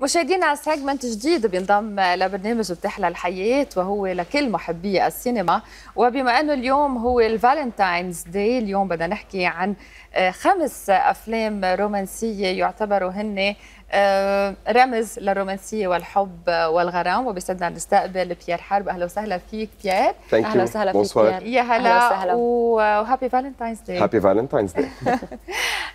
مشاهدينا segment جديد بينضم لبرنامج بتحلى الحياة وهو لكل محبي السينما. وبما أنه اليوم هو ال Valentine's Day اليوم بدنا نحكي عن خمس أفلام رومانسية يعتبروا هن آه، رمز للرومانسية والحب والغرام. وبيسعدنا نستقبل بيير حرب. أهلا وسهلا فيك بيير. أهلا وسهلا فيك بيير. يا هلا. و happy Valentine's Day happy Valentine's Day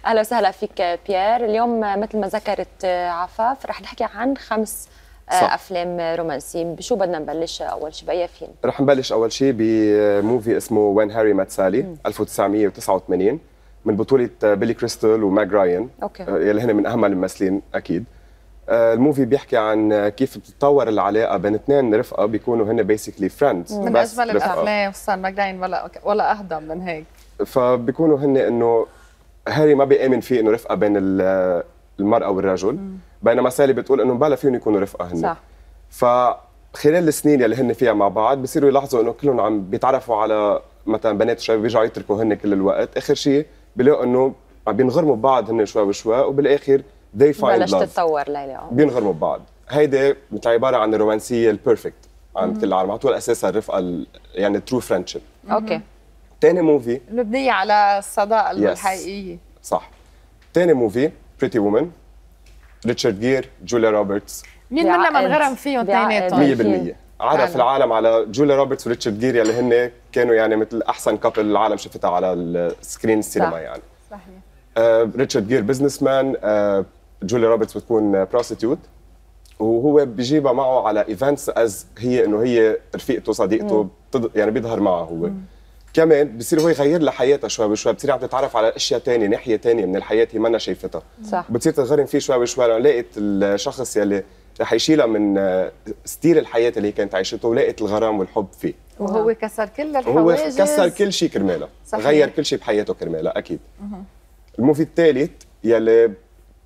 أهلا وسهلا فيك بيير. اليوم مثل ما ذكرت عفاف رح نحكي عن خمس آه، صح. أفلام رومانسيه بشو بدنا نبلش أول شيء بأي فيلم؟ رح نبلش أول شيء ب movie اسمه When Harry Met Sally 1989 من بطولة بيلي كريستال وماج راين okay. يلي هن من أهم الممثلين أكيد. آه، ال movie بيحكي عن كيف بتتطور العلاقة بين اثنين رفقة بيكونوا هن basically friends من أجمل الأفلام خصوصا ماج راين ولا ولا اهضم من هيك. فبيكونوا هن إنه هاري ما بيأمن فيه إنه رفقة بين المرأة والرجل. بينما سالي بتقول إنه بلا فيهم يكونوا رفقة هن صح. فخلال السنين يلي هن فيها مع بعض بصيروا يلاحظوا إنه كلهم عم بيتعرفوا على مثلا بنات شباب بيرجعوا يتركوا هن كل الوقت. آخر شيء بيلاقوا إنه عم بينغرموا ببعض هن شوي وشوي وبالآخر they find بلش تتطور ليلى بينغرموا ببعض هيدي مثل عبارة عن الرومانسية ال perfect عند كل العالم على اساسها الرفقه يعني true friendship okay. ثاني movie مبنية على الصداقة الحقيقية. صح. ثاني movie Pretty Woman ريتشارد جير جوليا روبرتس. مين منا منغرم فيهم اثنيناتهم 100% عرف العالم على جوليا روبرتس وريتشارد جير يلي هن كانوا يعني مثل أحسن couple العالم شفتها على ال screen السينما صح. يعني. صحيح. آه ريتشارد جير businessman آه جوليا روبرتس بتكون prostitute وهو بيجيبها معه على events as هي إنه هي رفيقته صديقته بتض... يعني بيظهر معه هو. مم. كمان بصير هو يغير لها حياتها شوي بشوي بتصير عم تتعرف على أشياء ثانية ناحية ثانية من الحياة هي منا شايفتها. صح. بتصير تتغرم فيه شوي بشوي لقيت الشخص يلي رح يشيلها من ستير الحياة اللي هي كانت عايشته ولقيت الغرام والحب فيه. وهو كسر كل الحواجز. هو كسر كل شيء كرمالها غير كل شيء بحياته كرمالها أكيد. ال movie الثالث يلي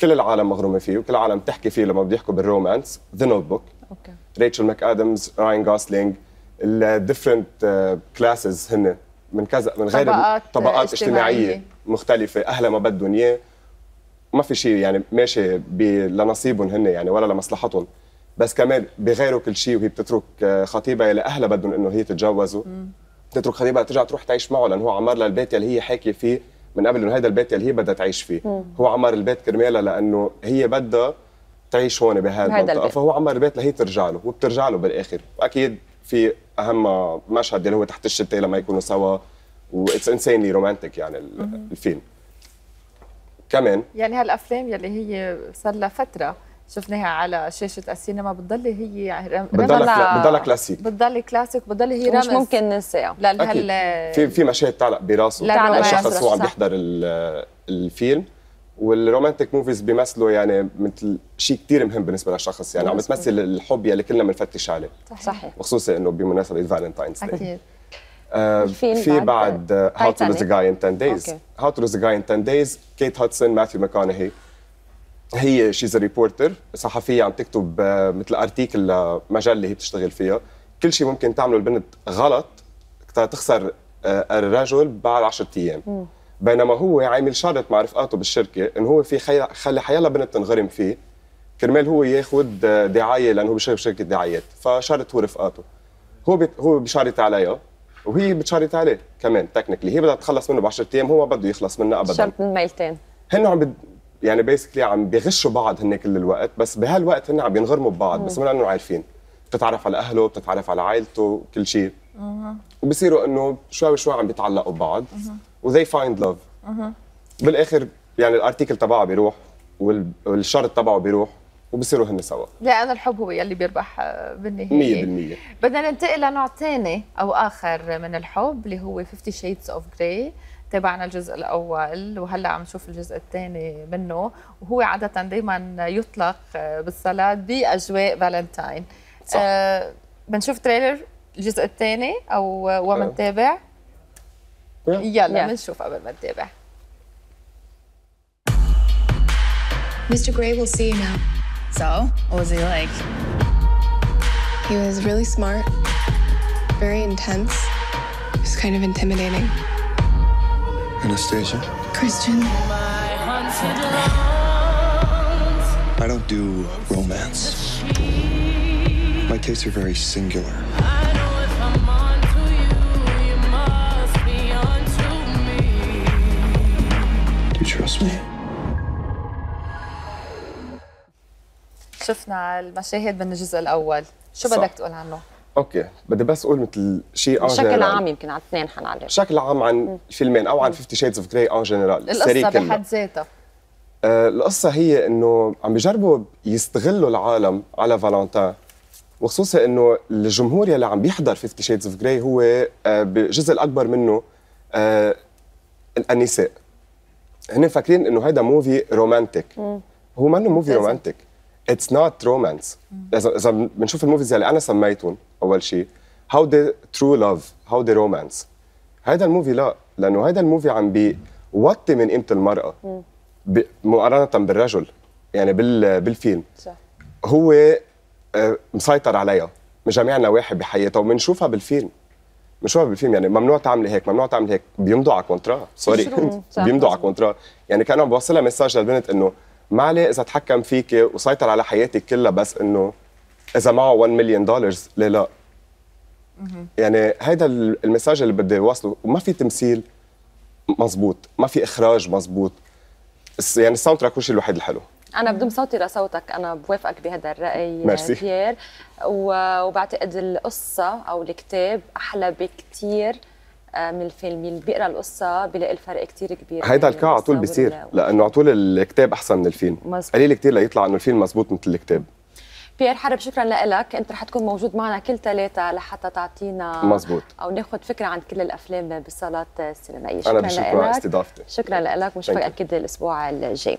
كل العالم مغرومة فيه وكل العالم بتحكي فيه لما بده يحكوا بال romance The Notebook okay. ريتشل ماك أدمز راين جوسلينج ال different classes هن. من كذا من غير طبقات, طبقات اجتماعية, اجتماعية مختلفة أهلها ما بدهم إياه. ما في شيء يعني ماشي لنصيبهم هن يعني ولا لمصلحتهم. بس كمان بغيروا كل شيء وهي بتترك خطيبها يلي أهلها بدهم إنه هي تتجوزوا. بتترك خطيبها ترجع تروح تعيش معه لأنه هو عمر لها البيت يلي هي حاكية فيه من قبل إنه هذا البيت اللي هي بدها تعيش فيه. مم. هو عمر البيت كرمالها لأنه هي بدها تعيش هون بهذا المنطقة. فهو عمر البيت لهي ترجع له وبترجع له بالآخر. وأكيد في أهم مشهد اللي هو تحت الشتاء لما يكونوا سوا which is insanely romantic يعني. الفيلم. كمان؟ يعني هالأفلام يلي هي صار لها فترة شفناها على شاشة السينما بتضل هي بتضل بتضل كلاسيك. بتضل كلاسيك بتضل هي رمز. مش ممكن ننساها. لهال في في مشاهد تعلق براسه. الشخص هو عم بيحضر الفيلم. وال romantic movies بيمثلوا يعني مثل شيء كثير مهم بالنسبة للشخص يعني عم بتمثل الحب يلي كلنا بنفتش عليه. صحيح. وخصوصا إنه بمناسبة Valentine's Day أكيد. آه في بعد How to Lose a Guy in 10 Days How to Lose a Guy in 10 Days كيت هاتسون ماثيو ماكونهي هي she's reporter صحفية عم تكتب مثل article لمجله هي بتشتغل فيها. كل شيء ممكن تعمله البنت غلط تخسر الرجل بعد 10 أيام. بينما هو عامل شرط مع رفقاته بالشركة إنه هو في خي... خلي حيلا بنت تنغرم فيه. كرمال هو ياخذ دعاية لأنه هو بيشتغل بشركة دعايات. فشرط هو رفقاته. هو بي... هو بيشارط عليها وهي بتشارط عليه كمان technically هي بدها تخلص منه ب 10 أيام هو ما بده يخلص منها ابدا. شرط من ميلتين. هن عم بد... يعني basically عم بيغشوا بعض هن كل الوقت بس بهالوقت هن عم بينغرموا ببعض بس من إنه عارفين. بتتعرف على أهله بتتعرف على عائلته كل شيء. وبصيروا إنه شوي شوي عم بيتعلقوا ببعض. و they find love بالآخر يعني ال article تبعه بيروح والشرط تبعه بيروح وبصيروا هن سوا. لأن الحب هو يلي بيربح بالنهاية. 100% بدنا ننتقل لنوع ثاني أو آخر من الحب اللي هو 50 Shades of Grey. تابعنا الجزء الأول وهلأ عم نشوف الجزء الثاني منه. وهو عادة دائما يطلق بالصلاة بأجواء فالنتاين صح. آه بنشوف تريلر الجزء الثاني او ومنتابع يلا بنشوف قبل ما نتابع Mr. Gray will see you now. So, what was he like? He was really smart, very intense. He was kind of intimidating. Anastasia? Christian. I don't do romance. My tastes are very singular. شفنا المشاهد من الجزء الأول. شو صح. بدك تقول عنه؟ okay بدي بس أقول مثل شيء بشكل عام يمكن على الاثنين حنعلق. بشكل عام عن الفيلمين أو عن 50 Shades of Grey in general القصة بحد ذاتها. آه القصة هي إنه عم بيجربوا يستغلوا العالم على فالنتين وخصوصا إنه الجمهور يلي عم بيحضر 50 Shades of Grey هو آه بجزء الأكبر منه آه النساء هن فاكرين إنه هيدا movie romantic هو ما إنه movie. romantic it's not romance اذا بنشوف ال movies اللي أنا سميتهم أول شيء هاو the true love هاو the romance هيدا ال movie لا لأنه هيدا ال movie عم بيوطي من قيمة المرأة. مقارنة بالرجل يعني بال بالفيلم. صح. هو مسيطر عليها. مجميع النواحي بحياتها وبنشوفها بالفيلم. بنشوفها بالفيلم. يعني ممنوع تعملي هيك ممنوع تعملي هيك. بيمضوا على contrat sorry بيمضوا على. contrat يعني كانوا عم بوصلها message للبنت إنه ما عليه إذا تحكم فيك وسيطر على حياتك كلها بس إنه إذا معه 1 مليون دولار ليه لا؟ يعني هيدا ال message اللي بدي اوصله وما في تمثيل مزبوط ما في إخراج مزبوط يعني ال soundtrack هو الشيء الوحيد الحلو. أنا بضم صوتي لصوتك أنا بوافقك بهذا الرأي ميرسي. بيير وبعتقد القصة أو الكتاب أحلى بكثير من الفيلم. اللي بيقرأ القصة بيلاقي الفرق كثير كبير هيدا بين الكا على طول بيصير وال- لأنه على طول الكتاب أحسن من الفيلم. مزبوط. قليل كتير ليطلع إنه الفيلم مزبوط مثل الكتاب. بيير حرب شكرا لك. أنت رح تكون موجود معنا كل ثلاثة لحتى تعطينا مزبوط. أو ناخذ فكرة عن كل الأفلام بالصالات السينمائية. أنا شكرا بشكرك على لك. استضافتي. شكرا لك. ونشوفك. أكيد الأسبوع الجاي.